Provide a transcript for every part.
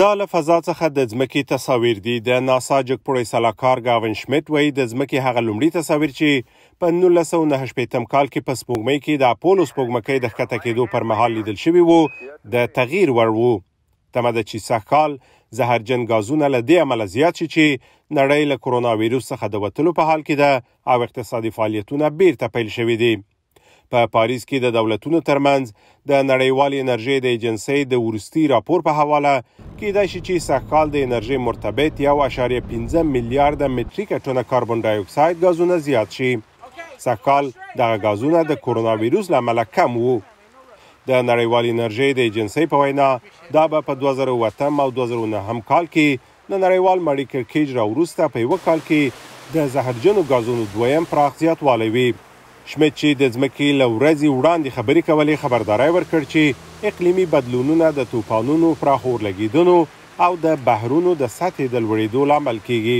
دا له فضا څخه د ځمکې تصاویر دي د ناسا جګپوړی سلاکار گاون شمیت وایي د ځمکې هغه لومړي تصاویر چې په 1998 کال کې په سپوږمۍ کې د اپولو سپوږمکۍ د ښکته کېدو پر مهال لیدل شوي وو د تغییر وړ وو تمه ده چې سږکال زهرجن غازونه له دې امله زیات شي چې نړۍ له کرونا ویروس څخه د وتلو په حال کې ده او اقتصادي فعالیتونه بیرته پیل شوي دي په پاریس کې د دولتونو ترمنځ د نړیوال انرژي د ایجنسۍ د ورستي راپور په حواله کېدای شي چې سږکال د انرژي مرتبط 1.15 میلیارد متریک ټنه کاربن ډای اکساید غازونه زیات شي سږکال دغه غازونه د کورونا ویروس له امله کم وو د نړیوال انرژي د ایجنسۍ په وینا دا به په 2008 او 2009 کال کې له نړیوال مړیکر کیج را وروسته په یوه کال کې د زهرجنو ګازونو دویم پراخ زیاتوالی وي. شمیت چې د ځمکې له ورځې وړاندې خبرې کولې خبرداری ورکړ چې اقلیمي بدلونونه د توپانونو، پراخو اورلګیدنو او د بحرونو د سطحې د لوړیدو لامل کیږي.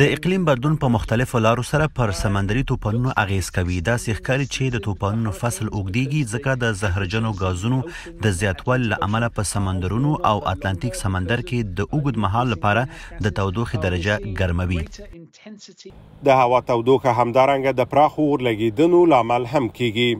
د اقلیم بدلون په مختلفو لارو سره پر سمندري توپانونو اغېز کوي. داسې ښکاري چې د توپانونو فصل اوږدېږي، ځکه د زهرجنو ګازونو د زیاتوالي له امله په سمندرونو او اتلانتیک سمندر کې د اوږد مهال لپاره د تودوخې درجه ګرمه وي. د هوا تودوخه همدارنګه د پراخو اورلګېدنو لامل هم کېږي.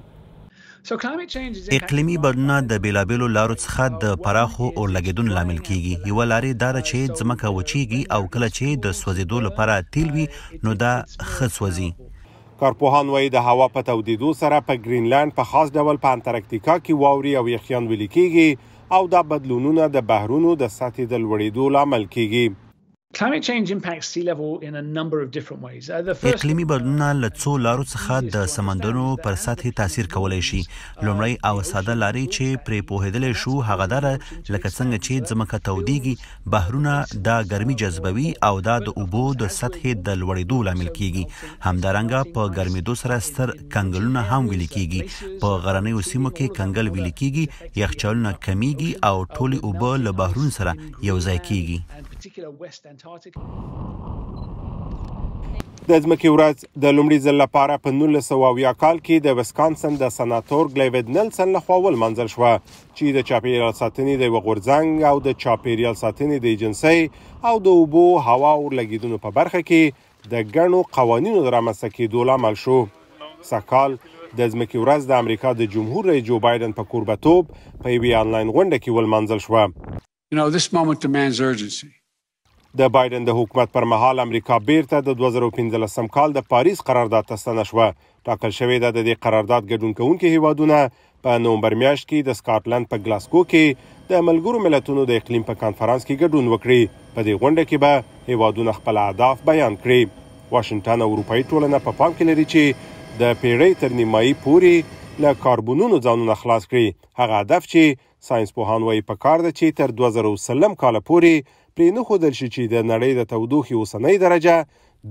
اقلیمي بدلونونه د بېلابېلو لارو څخه د پراخو اورلګېدونو لامل کېږي. یوه لارې دا ده چې ځمکه وچېږي او کله چې د سوځېدو لپاره تېل وي، نو دا ښه سوځي. کارپوهان وايي، د هوا په تودېدو سره په ګرینلنډ، په خاص ډول په انتارکتیکا کې واورې او یخیان ویلي کېږي او دا بدلونونه د بحرونو د سطحې د لوړېدو لامل کېږي. اقلیمي بدلونونه له څو لارو څخه د سمندرونو پر سطحې تاثیر کولای شي. لومړۍ او ساده لارې چې پرې پوهېدلی شو هغه دا ده لکه څنګه چې ځمکه تودېږي، بحرونه دا ګرمي جذبوي او دا د اوبو د سطحې د لوړېدو لامل کېږي. همدارنګه په ګرمېدو سره ستر کنګلونه هم ویلي کېږي. په غرنیو سیمو کې کنګل ویلي کېږي، یخچالونه کمېږي او ټولې اوبه له بحرونو سره یو ځای کېږي. د ځمکې ورځ د لومړي ځل لپاره په 1900 کال کې د ویسکانسن د سناتور ګلیوید نلسن لخوا ولمانځل شو چې د چاپیریال ساتنې د وغورځنګ او د چاپیریال ساتنې د ایجنسۍ او د اوبو هوا او لګیدونو په برخه کې د ګڼو قوانینو د رامنځته کېدو لامل شو سکال د ځمکې ورځ د امریکا د جمهور رئیس جو بایدن په کوربتوب په یوې انلاین غونډه کې ولمانځل شوه د بایډن د حکومت پر مهال امریکا بیرته د دوه زره او پنځلسم کال د پاریس قرارداد ته ستنه شوه. ټاکل شوې ده د دې قرارداد ګډون کوونکي هیوادونه په نومبر میاشت کې د سکاټلند په ګلاسکو کې د ملګرو ملتونو د اقلیم په کانفرنس کې ګډون وکړي. په دې غونډه کې به هیوادونه خپل اهداف بیان کړي. واشنګټن اروپایي ټولنه په پام کې لري چې د پیړۍ تر نیمایي پورې له کاربنونو ځانونه خلاص کړي هغه هدف چې ساینس پوهان وایي په کار ده چې تر دوه زره او سلم کاله پورې پرې نه ښودل شي چې د نړۍ د تودوخې اوسنۍ درجه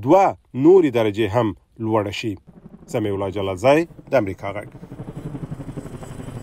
دوه نورې درجې هم لوړه شي سمیع الله جلالزی د امریکا غږ